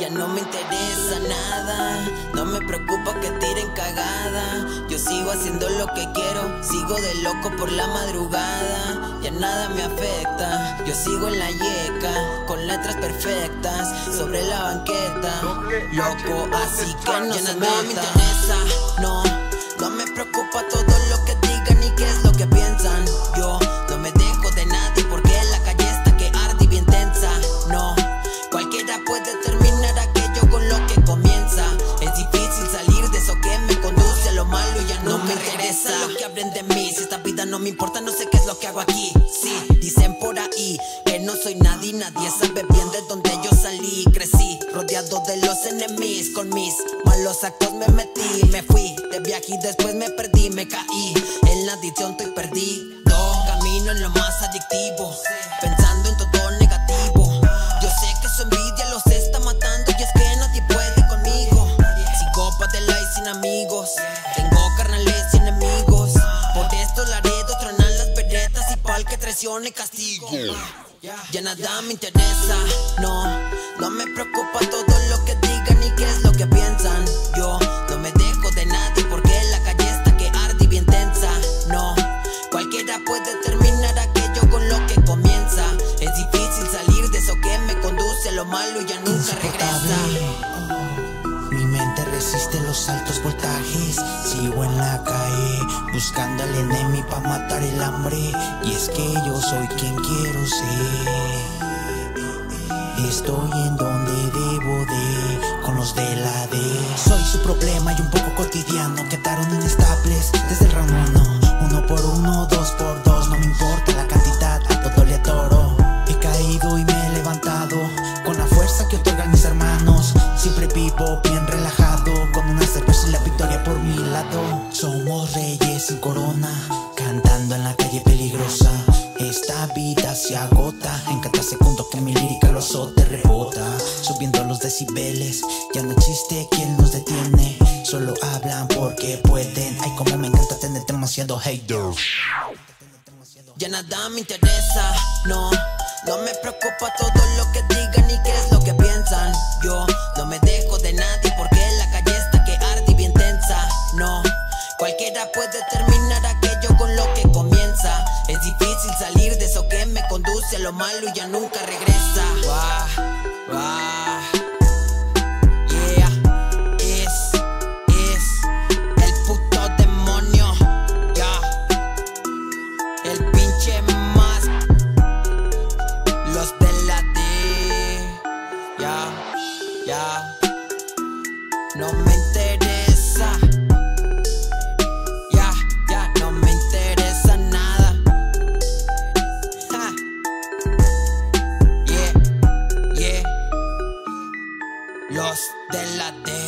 Ya no me interesa nada, no me preocupa que tiren cagada. Yo sigo haciendo lo que quiero, sigo de loco por la madrugada. Ya nada me afecta, yo sigo en la yeca, con letras perfectas, sobre la banqueta. Loco, así que no se nada me interesa, no, no me preocupa todo no me importa, no sé qué es lo que hago aquí. Sí, dicen por ahí que no soy nadie, nadie sabe bien de dónde yo salí. Crecí rodeado de los enemigos, con mis malos actos me metí, me fui de viaje y después me perdí, me caí en la adicción, estoy perdido. Camino en lo más adictivo, traicione castigo. Ya nada me interesa, no, no me preocupa todo lo que digan ni qué es lo que piensan. Yo no me dejo de nadie porque la calle está que arde y bien tensa. No, cualquiera puede terminar aquello con lo que comienza. Es difícil salir de eso que me conduce a lo malo y ya nunca regresa. Altos voltajes. Sigo en la calle buscando al enemigo para matar el hambre. Y es que yo soy quien quiero ser. Estoy en donde debo de, con los de la D. Soy su problema y un poco cotidiano. Quedaron inestables Esta vida se agota en cada segundo que mi lírica lo azote rebota. Subiendo los decibeles, ya no existe quien nos detiene. Solo hablan porque pueden. Ay, como me encanta tener demasiado haters. Ya nada me interesa, no, no me preocupa todo lo que digan ni qué es lo que piensan. Yo no me dejo de nadie porque la calle está que arde y bien tensa. No, cualquiera puede terminar aquello con lo que a lo malo y ya nunca regresa. Wah, wah. Yeah, es, es el puto demonio. Ya. El pinche más Los de la D Ya, ya No me De la D